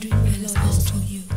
dream love to you.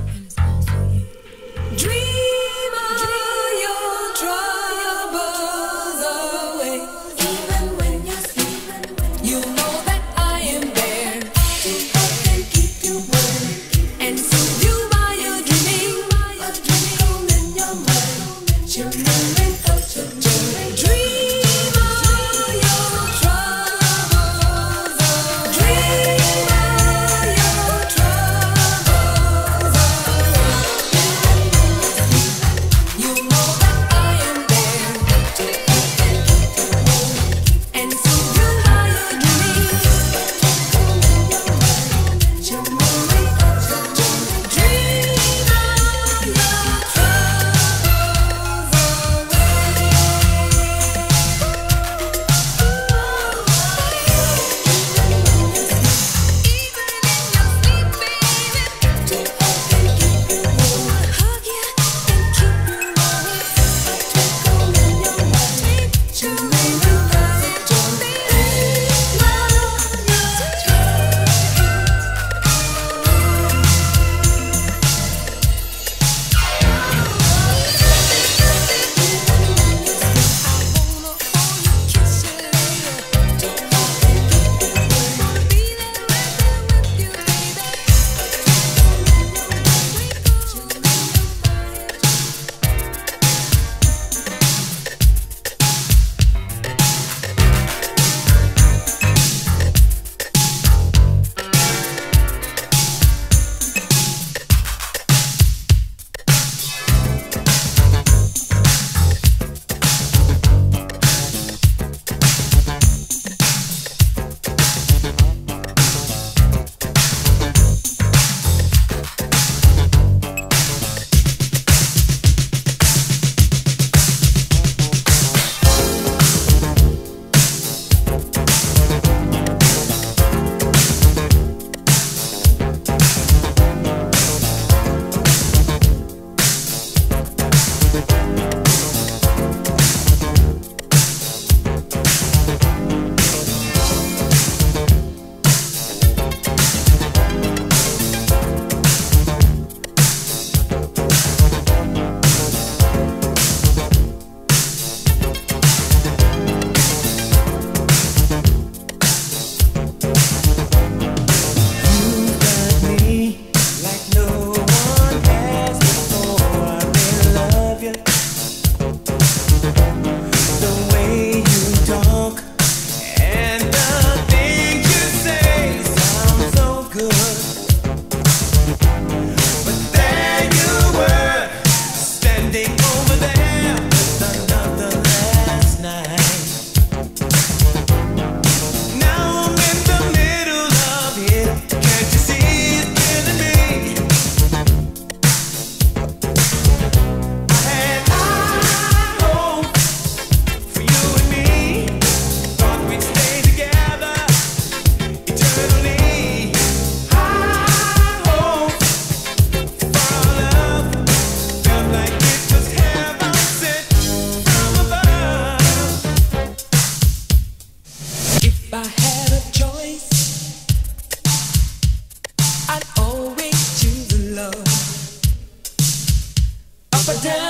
down.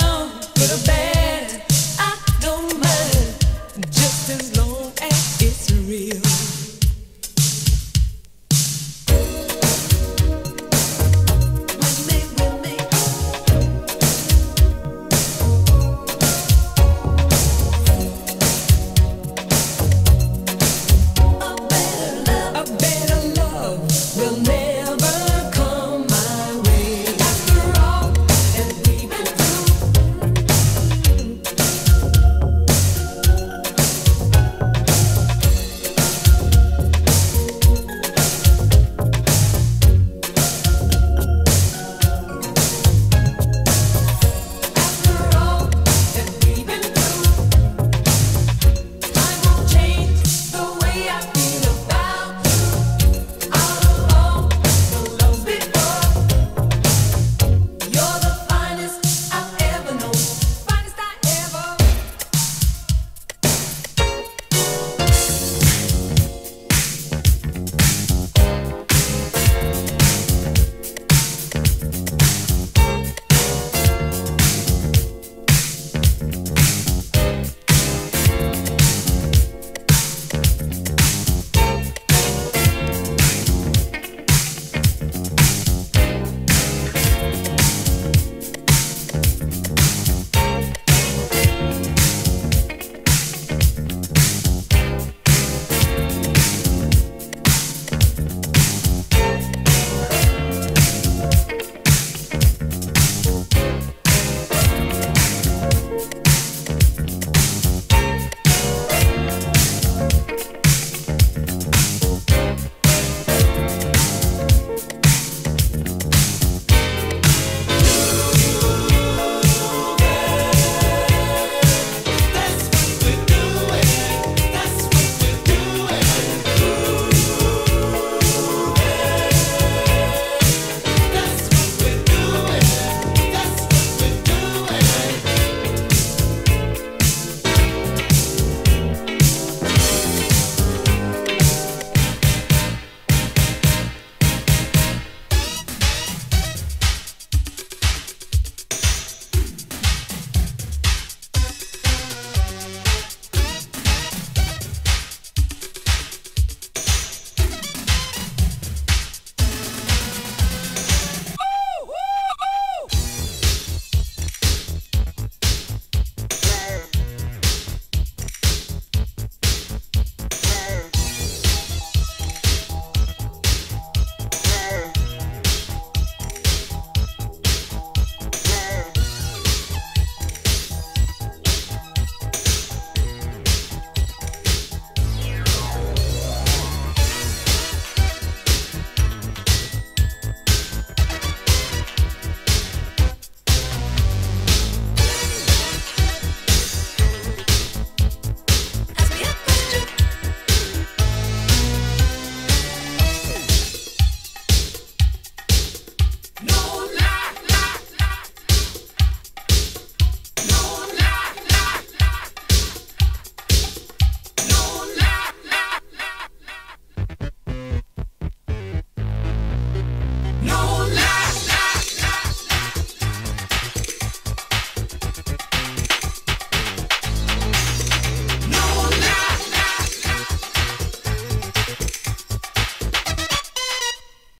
No.